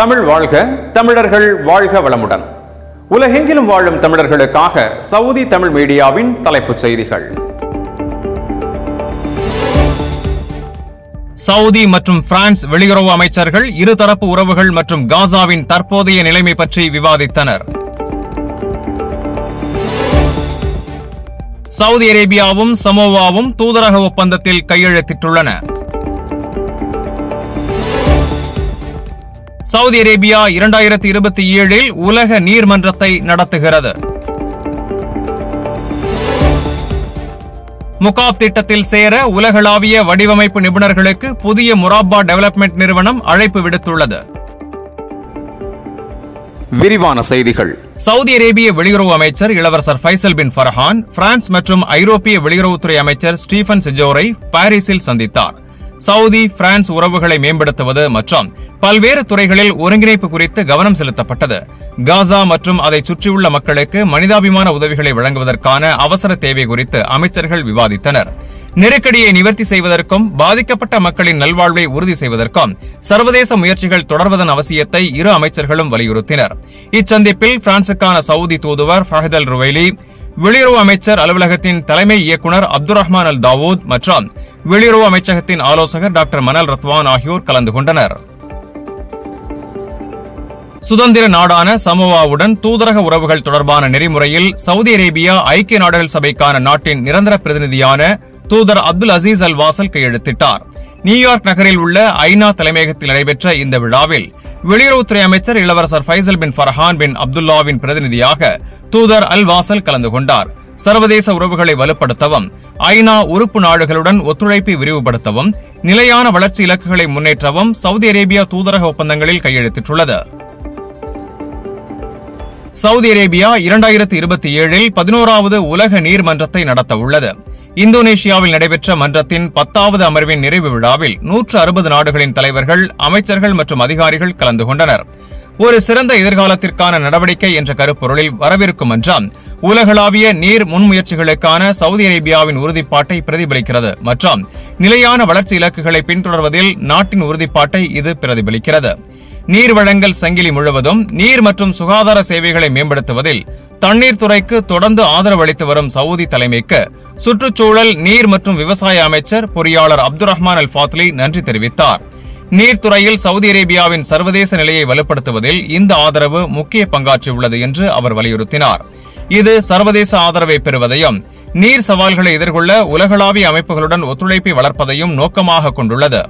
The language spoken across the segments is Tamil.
தமிழ் வாழ்க தமிழர்கள் வாழ்க வளமுடன். உலகெங்கிலும் வாழும் தமிழர்களுக்காக சவுதி தமிழ் மீடியாவின் தலைப்புச் செய்திகள். சவுதி மற்றும் பிரான்ஸ் வெளியுறவு அமைச்சர்கள் இருதரப்பு உறவுகள் மற்றும் காசாவின் தற்போதைய நிலைமை பற்றி விவாதித்தனர். சவுதி அரேபியாவும் சமோவாவும் தூதரக ஒப்பந்தத்தில் கையெழுத்திட்டுள்ளன. சவுதி அரேபியா இரண்டாயிரத்தி இருபத்தி ஏழில் உலக நீர்மன்றத்தை நடத்துகிறது. முகாப் திட்டத்தில் சேர உலகளாவிய வடிவமைப்பு நிபுணர்களுக்கு புதிய முராப்பா டெவலப்மெண்ட் நிறுவனம் அழைப்பு விடுத்துள்ளது. விரிவான செய்திகள். சவுதி அரேபிய வெளியுறவு அமைச்சர் இளவரசர் ஃபைசல் பின் ஃபர்ஹான் பிரான்ஸ் மற்றும் ஐரோப்பிய வெளியுறவுத்துறை அமைச்சர் ஸ்டீஃபன் செஜோரை பாரிஸில் சந்தித்தார். சவுதி பிரான்ஸ் உறவுகளை மேம்படுத்துவது மற்றும் பல்வேறு துறைகளில் ஒருங்கிணைப்பு குறித்து கவனம் செலுத்தப்பட்டது. காசா மற்றும் அதை சுற்றியுள்ள மக்களுக்கு மனிதாபிமான உதவிகளை வழங்குவதற்கான அவசர தேவை குறித்து அமைச்சர்கள் விவாதித்தனர். நெருக்கடியை நிவர்த்தி செய்வதற்கும் பாதிக்கப்பட்ட மக்களின் நல்வாழ்வை உறுதி செய்வதற்கும் சர்வதேச முயற்சிகள் தொடர்வதன் அவசியத்தை இரு அமைச்சர்களும் வலியுறுத்தினர். இச்சந்திப்பில் பிரான்சுக்கான சவுதி தூதுவர் ஃபஹத் அல் ருவைலி வெளியுறவு அமைச்சர் அலுவலகத்தின் தலைமை இயக்குநர் அப்துல் ரஹ்மான் அல் தாவூத் மற்றும் வெளியுறவு அமைச்சகத்தின் ஆலோசகர் டாக்டர் மனல் ரத்வான் ஆகியோர் கலந்து கொண்டனர். சுதந்திர நாடான சமோவாவுடன் தூதரக உறவுகள் தொடர்பான நெறிமுறையில் சவுதி அரேபியா ஐக்கிய நாடுகள் சபைக்கான நாட்டின் நிரந்தர பிரதிநிதியான தூதர் அப்துல் அசீஸ் அல் வாசல் கையெழுத்திட்டார். நியூயார்க் நகரில் உள்ள ஐநா தலைமையகத்தில் நடைபெற்ற இந்த விழாவில் வெளியுறவுத்துறை அமைச்சர் இளவரசர் ஃபைசல் பின் ஃபர்ஹான் பின் அப்துல்லாவின் பிரதிநிதியாக தூதர் அல் வாசல் கலந்து கொண்டார். சர்வதேச உறவுகளை வலுப்படுத்தவும் ஐநா உறுப்பு நாடுகளுடன் ஒத்துழைப்பை விரிவுபடுத்தவும் நிலையான வளர்ச்சி இலக்குகளை முன்னேற்றவும் சவுதி அரேபியா தூதரக ஒப்பந்தங்களில் கையெழுத்திட்டுள்ளது. சவுதி அரேபியா இரண்டாயிரத்தி இருபத்தி ஏழில் பதினோராவது உலக நீர்மன்றத்தை நடத்த உள்ளது இந்தோனேஷியாவில் நடைபெற்ற மன்றத்தின் பத்தாவது அமர்வின் நிறைவு விழாவில் நூற்று அறுபது நாடுகளின் தலைவர்கள் அமைச்சர்கள் மற்றும் அதிகாரிகள் கலந்து கொண்டனர். ஒரு சிறந்த எதிர்காலத்திற்கான நடவடிக்கை என்ற கருப்பொருளில் வரவிருக்கும் மன்றம் உலகளாவிய நீர் முன்முயற்சிகளுக்கான சவுதி அரேபியாவின் உறுதிப்பாட்டை பிரதிபலிக்கிறது. மற்றும் நிலையான வளர்ச்சி இலக்குகளை பின்தொடர்வதில் நாட்டின் உறுதிப்பாட்டை இது பிரதிபலிக்கிறது. நீர் வழங்கல் சங்கிலி முழுவதும் நீர் மற்றும் சுகாதார சேவைகளை மேம்படுத்துவதில் தண்ணீர் துறைக்கு தொடர்ந்து ஆதரவு அளித்து வரும் சவுதி தலைமைக்கு சுற்றுச்சூழல் நீர் மற்றும் விவசாய அமைச்சர் பொறியாளர் அப்துல் ரஹ்மான் அல் ஃபாத்லி நன்றி தெரிவித்தார். நீர்த்துறையில் சவுதி அரேபியாவின் சர்வதேச நிலையை வலுப்படுத்துவதில் இந்த ஆதரவு முக்கிய பங்காற்றியுள்ளது என்று அவர் வலியுறுத்தினார். இது சர்வதேச ஆதரவை பெறுவதையும் நீர் சவால்களை எதிர்கொள்ள உலகளாவிய அமைப்புகளுடன் ஒத்துழைப்பை வளர்ப்பதையும் நோக்கமாக கொண்டுள்ளது.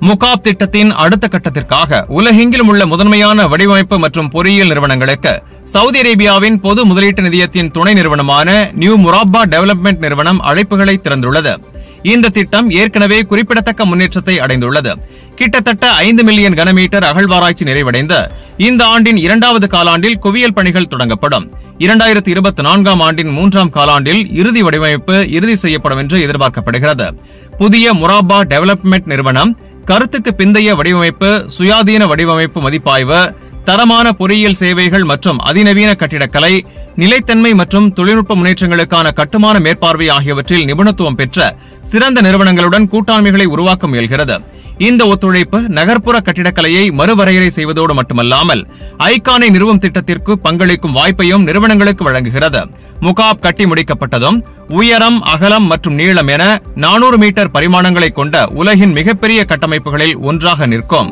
முகாப் திட்டத்தின் அடுத்த கட்டத்திற்காக உலகெங்கிலும் உள்ள முதன்மையான வடிவமைப்பு மற்றும் பொறியியல் நிறுவனங்களுக்கு சவுதி அரேபியாவின் பொது முதலீட்டு நிதியத்தின் துணை நிறுவனமான நியூ முராப்பா டெவலப்மெண்ட் நிறுவனம் அழைப்புகளை திறந்துள்ளது. இந்த திட்டம் ஏற்கனவே குறிப்பிடத்தக்க முன்னேற்றத்தை அடைந்துள்ளது. கிட்டத்தட்ட ஐந்து மில்லியன் கனமீட்டர் அகழ்வாராய்ச்சி நிறைவடைந்து இந்த ஆண்டின் இரண்டாவது காலாண்டில் குவியல் பணிகள் தொடங்கப்படும். இரண்டாயிரத்தி இருபத்தி நான்காம் ஆண்டின் மூன்றாம் காலாண்டில் இறுதி வடிவமைப்பு இறுதி செய்யப்படும் என்று எதிர்பார்க்கப்படுகிறது. புதிய முராபா டெவலப்மெண்ட் நிறுவனம் கருத்துக்கு பிந்தைய வடிவமைப்பு சுயாதீன வடிவமைப்பு மதிப்பாய்வு தரமான பொறியியல் சேவைகள் மற்றும் அதிநவீன கட்டிடக்கலை நிலைத்தன்மை மற்றும் தொழில்நுட்ப முன்னேற்றங்களுக்கான கட்டுமான மேற்பார்வை ஆகியவற்றில் நிபுணத்துவம் பெற்ற சிறந்த நிறுவனங்களுடன் கூட்டாண்மைகளை உருவாக்க முயல்கிறது. இந்த ஒத்துழைப்பு நகர்ப்புற கட்டிடக்கலையை மறுவரையறை செய்வதோடு மட்டுமல்லாமல் ஐகானை நிறுவும் திட்டத்திற்கு பங்களிக்கும் வாய்ப்பையும் நிறுவனங்களுக்கு வழங்குகிறது. முகாப் கட்டி முடிக்கப்பட்டதும் உயரம் அகலம் மற்றும் நீளம் என நானூறு மீட்டர் பரிமாணங்களை கொண்ட உலகின் மிகப்பெரிய கட்டமைப்புகளில் ஒன்றாக நிற்கும்.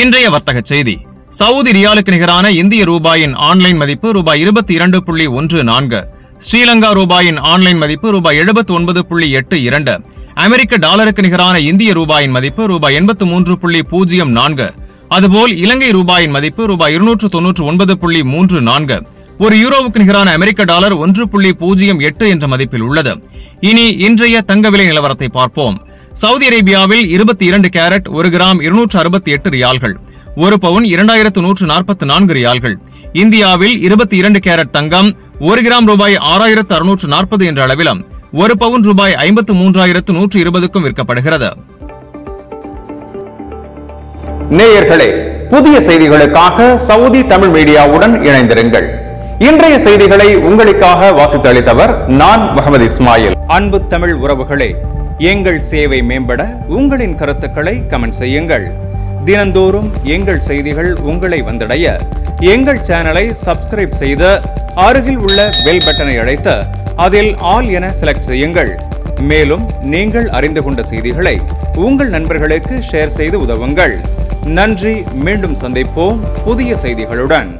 இன்றைய வர்த்தக செய்தி. சவுதி ரியாலுக்கு நிகரான இந்திய ரூபாயின் ஆன்லைன் மதிப்பு ரூபாய் இருபத்தி இரண்டு புள்ளி ஒன்று நான்கு. ஸ்ரீலங்கா ரூபாயின் ஆன்லைன் மதிப்பு ரூபாய் எழுபத்தி ஒன்பது புள்ளி எட்டு இரண்டு. அமெரிக்க டாலருக்கு நிகரான இந்திய ரூபாயின் மதிப்பு ரூபாய் எண்பத்து மூன்று புள்ளி பூஜ்ஜியம் நான்கு. அதுபோல் இலங்கை ரூபாயின் மதிப்பு ரூபாய் இருநூற்று தொன்னூற்று ஒன்பது புள்ளி மூன்று நான்கு. ஒரு யூரோவுக்கு நிகரான அமெரிக்க டாலர் ஒன்று புள்ளி பூஜ்ஜியம் எட்டு என்ற மதிப்பில் உள்ளது. இனி இன்றைய தங்க விலை நிலவரத்தை பார்ப்போம். சவுதி அரேபியாவில் இருபத்தி இரண்டு கேரட் ஒரு கிராம் இருநூற்று அறுபத்தி எட்டு ரியால்கள் ஒரு பவுன் இரண்டாயிரத்து நூற்று நாற்பத்தி நான்கு ரியால்கள். இந்தியாவில் இருபத்தி இரண்டு கேரட் தங்கம் ஒரு கிராம் ரூபாய் ஆறாயிரத்து அறுநூற்று நாற்பது என்ற அளவிலும் ஒரு பவுன் ரூபாய் ஐம்பத்து மூன்றாயிரத்து நூற்று இருபதுக்கும் விற்கப்படுகிறது. நேயர்களே புதிய செய்திகளுக்காக சவுதி தமிழ் மீடியாவுடன் இணைந்திருங்கள். இன்றைய செய்திகளை உங்களுக்காக வாசித்து அளித்தவர் நான் முகமது இஸ்மாயில். அன்பு தமிழ் உறவுகளே எங்கள் சேவை மேம்பட உங்களின் கருத்துக்களை கமெண்ட் செய்யுங்கள். தினந்தோறும் எங்கள் செய்திகள் உங்களை வந்தடைய எங்கள் சேனலை சப்ஸ்கிரைப் செய்து அருகில் உள்ள பெல் பட்டனை அழைத்து அதில் ஆல் என செலக்ட் செய்யுங்கள். மேலும் நீங்கள் அறிந்து கொண்ட செய்திகளை உங்கள் நண்பர்களுக்கு ஷேர் செய்து உதவுங்கள். நன்றி மீண்டும் சந்திப்போம் புதிய செய்திகளுடன்.